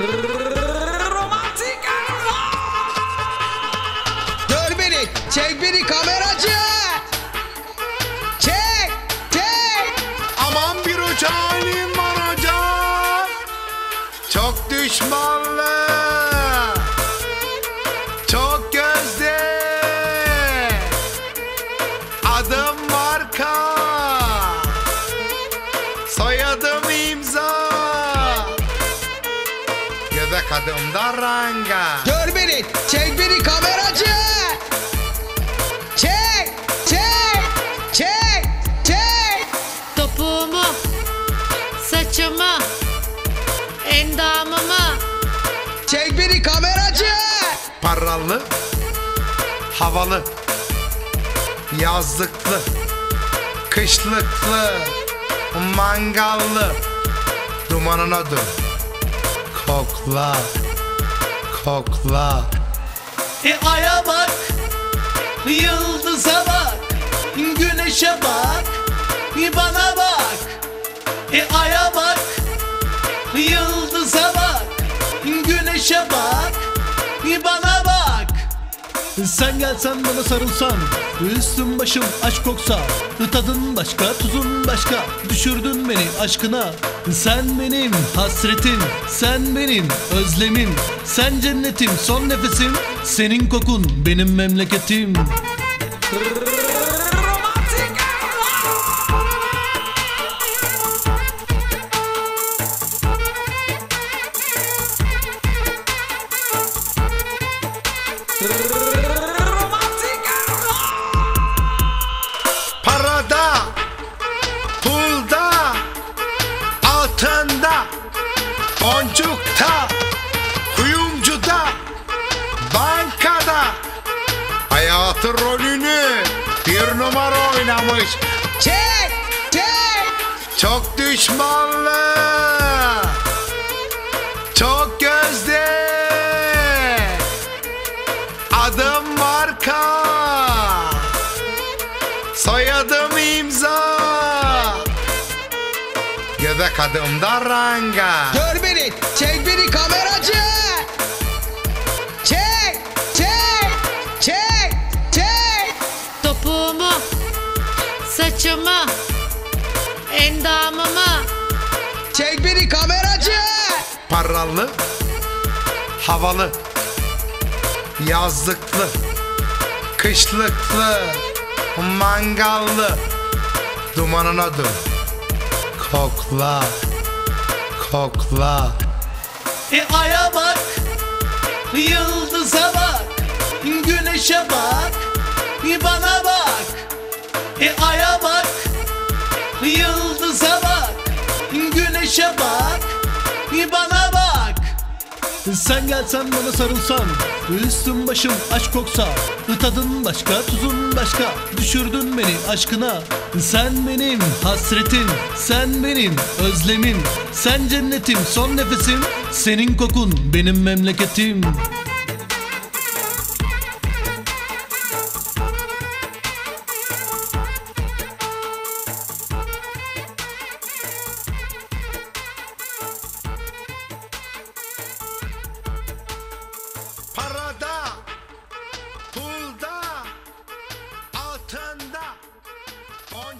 Romantik Gör beni, çek beni kameracı. Çek, çek. Aman bir uç halim var hocam Çok düşmanlı Adımda ranga Gör beni, çek beni kameracı. Çek, çek, çek, çek. Topuğumu, saçımı, endamımı Çek beni kameracı. Paralı Havalı Yazlıklı Kışlıklı Mangallı Dumanına dur Kokla Kokla E aya bak, yıldıza bak, güneşe bak, bana bak. E aya bak, yıldıza Sen gelsen bana sarılsan Üstüm başım aşk koksa Tadın başka tuzun başka Düşürdün beni aşkına. Sen benim hasretim Sen benim özlemim Sen cennetim son nefesim Senin kokun benim memleketim Boncukta Kuyumcuda Bankada. Hayatı rolünü Bir numara oynamış. Çek, çek. Çok düşmanlı. Çok gözde. Adım Göbek adımda ranga Gör beni, çek beni kameracı. Çek, çek, çek, çek. Topuğumu, saçımı, endamımı Çek beni kameracı. Paralı Havalı Yazlıklı Kışlıklı Mangallı Dumanına dur Kokla Kokla E aya bak, yıldıza bak, güneşe bak, bana bak. E aya bak, yıldıza bak, güneşe bak, bana. Sen gelsen bana sarılsan Üstüm başım aşk koksa Tadın başka tuzun başka. Düşürdün beni aşkına Sen benim hasretim Sen benim özlemim Sen cennetim son nefesim Senin kokun benim memleketim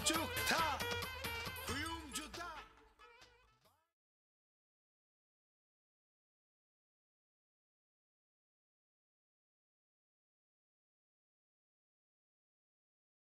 쭉다